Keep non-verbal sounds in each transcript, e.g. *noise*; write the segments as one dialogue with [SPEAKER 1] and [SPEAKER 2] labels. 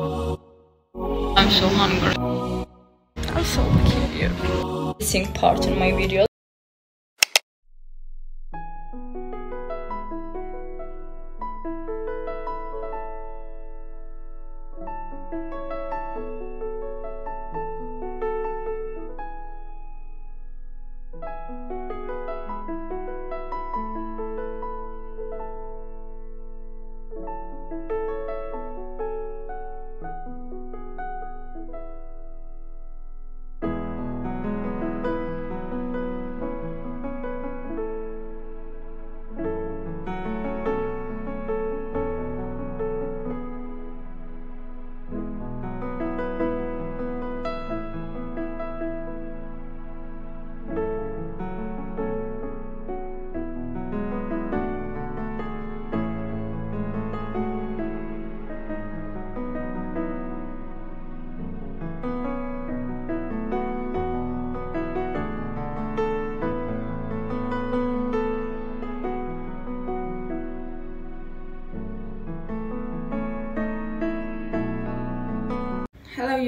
[SPEAKER 1] I'm so hungry. I'm so cute. Missing part in my video.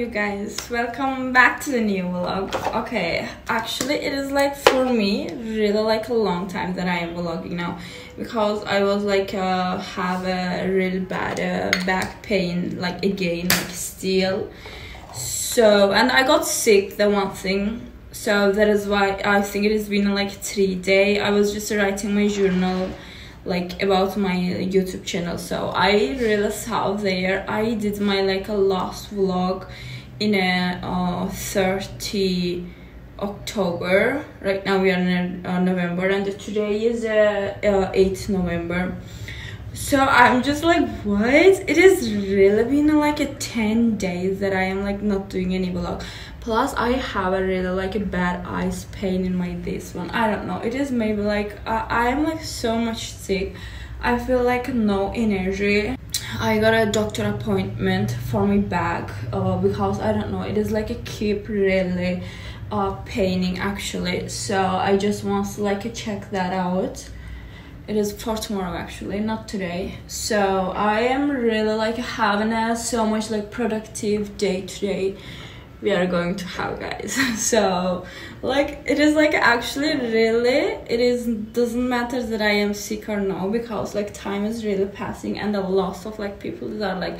[SPEAKER 1] You guys. Welcome back to the new vlog. Okay actually it is like for me really like a long time that i am vlogging now because i was like uh, have a really bad uh, back pain like again like still. So and i got sick the one thing. So that is why i think it has been like three day. I was just writing my journal like about my youtube channel. So i realized how there. I did my like a last vlog in a uh, 30 october. Right now we are in uh, november and today is uh, uh 8 november. So i'm just like what? It has really been like a 10 days that i am like not doing any vlog. Plus i have a really like a bad eyes pain in my this one. I don't know. It is maybe like uh, i'm like so much sick. I feel like no energy i got a doctor appointment for my back uh, because i don't know it is like a keep really uh, paining actually. So i just want to like check that out. It is for tomorrow actually not today. So i am really like having a so much like productive day today we are going to have guys. *laughs* So like it is like actually really it is doesn't matter that i am sick or no because like time is really passing and a lot of like people that are like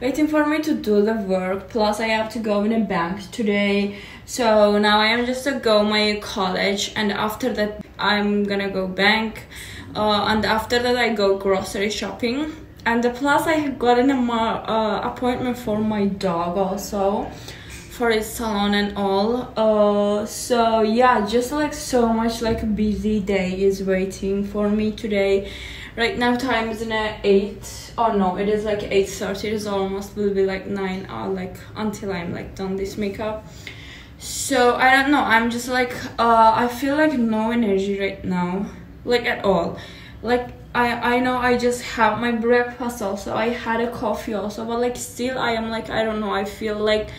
[SPEAKER 1] waiting for me to do the work. Plus i have to go in a bank today. So now i am just to go my college and after that i'm gonna go bank. Uh, and after that i go grocery shopping. And the plus i got an uh, appointment for my dog also for his salon and all. Uh so yeah just like so much like a busy day is waiting for me today. Right now time is in a 8 oh no it is like 8 30 it is almost will be like 9 uh, like until i'm like done this makeup. So i don't know i'm just like uh i feel like no energy right now like at all. Like I, I know I just have my breakfast also I had a coffee also but like still I am like I don't know I feel like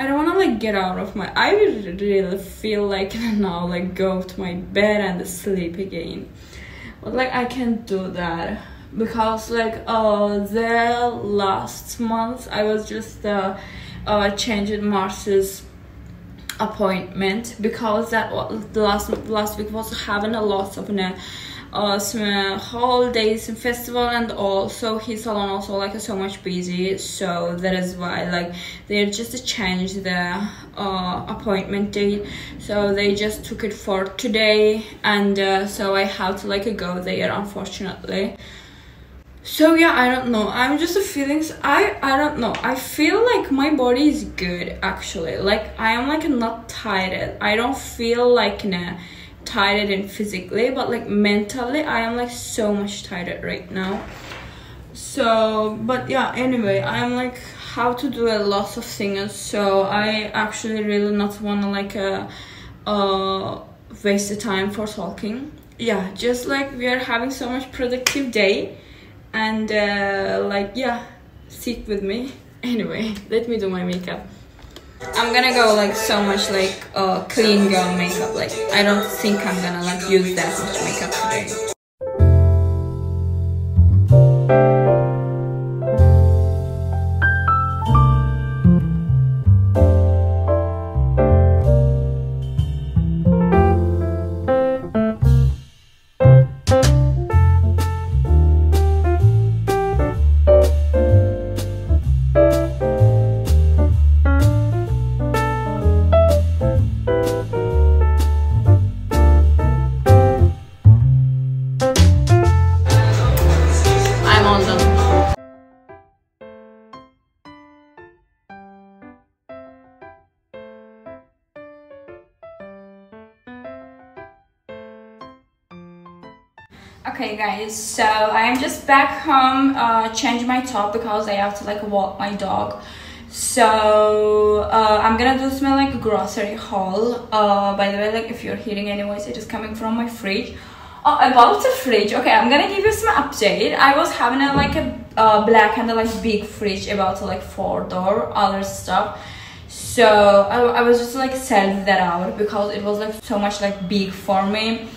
[SPEAKER 1] I don't want to like get out of my I really feel like *laughs* now like go to my bed and sleep again. But like I can't do that because like uh the last month I was just uh, uh changing Mars's appointment because that was the last last week was having a lot of uh, uh, some holidays and festival and also his salon also like so much busy so that is why like they just changed the uh, appointment date. So they just took it for today and uh, so I have to like go there unfortunately. So yeah i don't know. I'm just feelings i i don't know. I feel like my body is good actually. Like i am like not tired. I don't feel like nah, tired and physically but like mentally i am like so much tired right now. So but yeah anyway i'm like how to do a lot of things so i actually really not want to like uh, uh waste the time for talking. Yeah just like we are having so much productive day and uh, like yeah sit with me. *laughs* Anyway let me do my makeup I'm gonna go like so much like uh, clean girl makeup. Like I don't think I'm gonna like use that much makeup today. Okay guys, so I am just back home, uh, change my top because I have to like walk my dog. So uh, I'm gonna do some like grocery haul. Uh, by the way, like if you're hearing any voice, it is coming from my fridge. Oh, about the fridge. Okay, I'm gonna give you some update. I was having a like a uh, black and a, like big fridge about like four door other stuff. So I, I was just like selling that out because it was like so much like big for me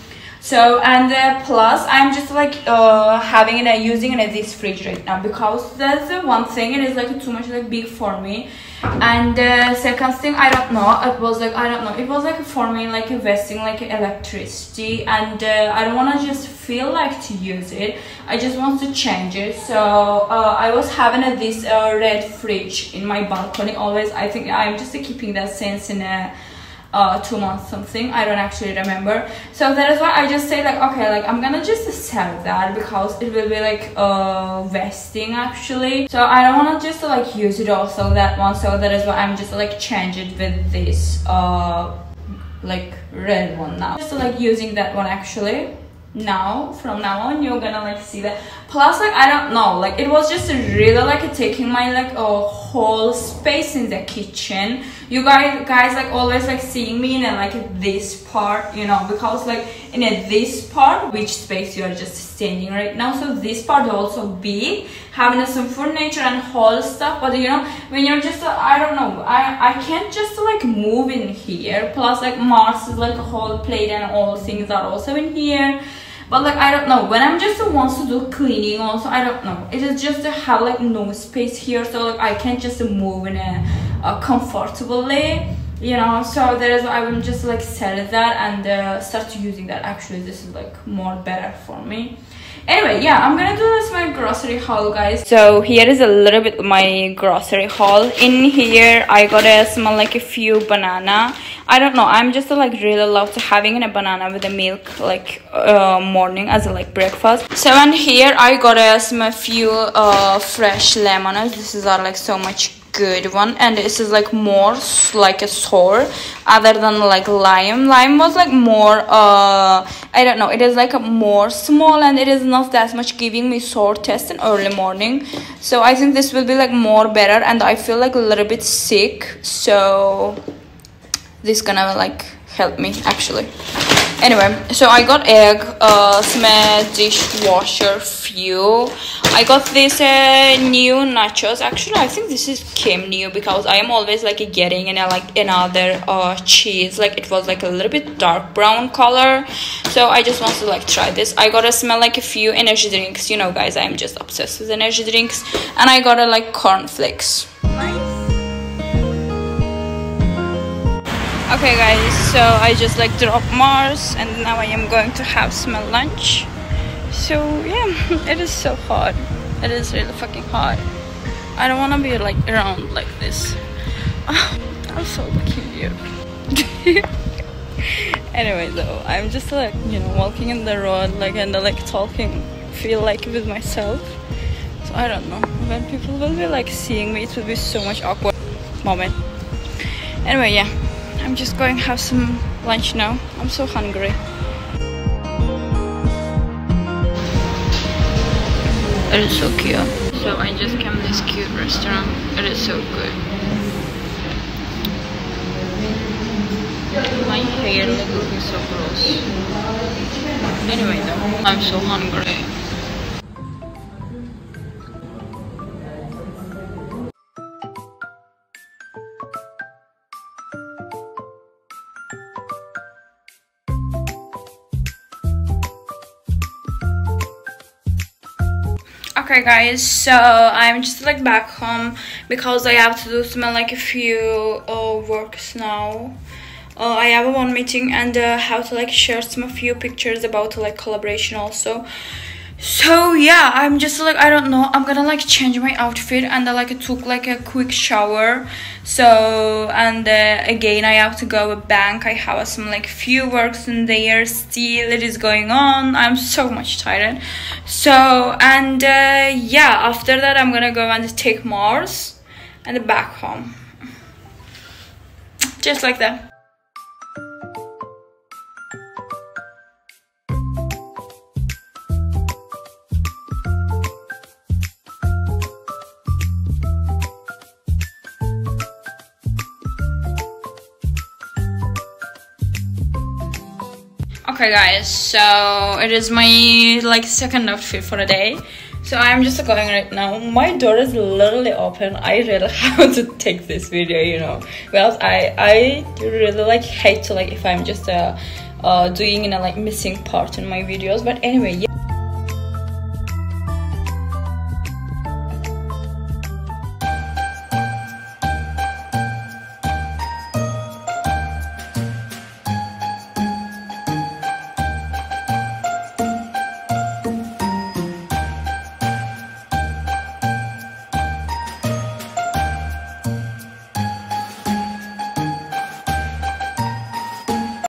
[SPEAKER 1] so and uh, plus i'm just like uh having and using it this fridge right now because that's the one thing it is like too much like big for me. And uh, second thing i don't know it was like i don't know it was like for me like investing like electricity and uh, i don't want to just feel like to use it. I just want to change it. So uh, i was having a, this uh, red fridge in my balcony always. I think i'm just keeping that sense in a uh, two months something. I don't actually remember. So that is why i just say like okay like i'm gonna just sell that because it will be like uh vesting actually. So i don't want to just like use it also that one. So that is why i'm just like change it with this uh like red one now. Just like using that one actually. Now from now on you're gonna like see that. Plus like i don't know. Like it was just really like taking my like a whole space in the kitchen. You guys guys like always like seeing me in a, like this part you know because like in a, this part which space you are just standing right now. So this part also big having some furniture and whole stuff. But you know when you're just uh, i don't know i i can't just like move in here. Plus like mars is like a whole plate and all things are also in here but like i don't know. When i'm just wants to do cleaning also i don't know. It is just to have like no space here so like i can't just move in a, comfortably you know? So there is i will just like sell that and uh, start using that. Actually this is like more better for me. Anyway yeah i'm gonna do this my grocery haul guys. So here is a little bit my grocery haul. In here i got a small like a few banana i don't know. I'm just like really love to having a banana with a milk like uh, morning as a like breakfast. So and here i got some a few uh fresh lemons this is are like so much good one. And this is like more like a sour other than like lime. Lime was like more uh i don't know. It is like a more small and it is not that much giving me sore taste in early morning. So i think this will be like more better and i feel like a little bit sick. So this gonna like help me actually. Anyway so i got egg uh some dishwasher few i got this uh, new nachos. Actually i think this is came new because i am always like getting in a, like another uh cheese. Like it was like a little bit dark brown color. So i just want to like try this. I got to smell like a few energy drinks. You know guys i'm just obsessed with energy drinks. And i got a like cornflakes okay guys so i just like dropped mars and now i am going to have some lunch. So yeah *laughs* it is so hot. It is really fucking hot. I don't want to be like around like this. Oh, *laughs* i'm so you *laughs* anyway though i'm just like you know walking in the road like and like talking feel like with myself. So i don't know. When people will be like seeing me it will be so much awkward moment. Anyway yeah I'm just going to have some lunch now. I'm so hungry. It is so cute. So I just came to this cute restaurant. It is so good. My hair looking so gross. Anyway though, I'm so hungry. Okay guys. So i'm just like back home because i have to do some like a few uh, works now. Uh, i have one meeting and uh, have to like share some a few pictures about like collaboration also so yeah i'm just like i don't know. I'm gonna like change my outfit and i like took like a quick shower. So and uh, again i have to go a bank. I have some like few works in there still. It is going on. I'm so much tired. So and uh, yeah after that i'm gonna go and take mars and back home. Just like that okay guys so it is my like second outfit for the day. So i'm just going right now. My door is literally open. I really *laughs* have to take this video you know. Because i i really like hate to like if i'm just uh, uh doing in a like missing part in my videos. But anyway yeah